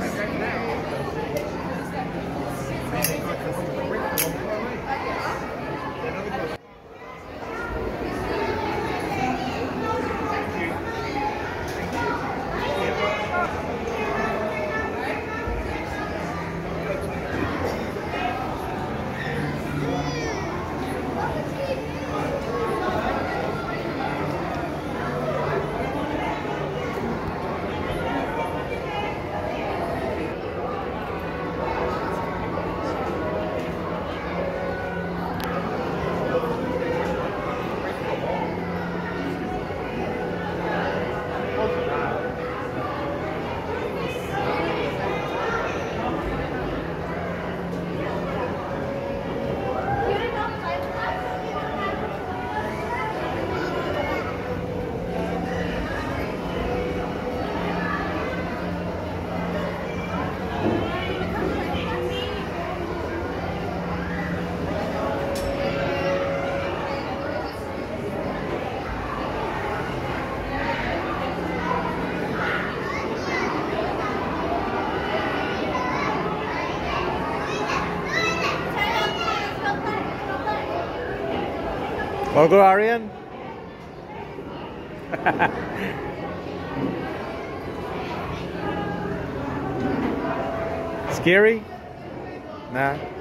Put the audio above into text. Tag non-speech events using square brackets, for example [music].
Yes. Wanna Arian? [laughs] Scary? Nah.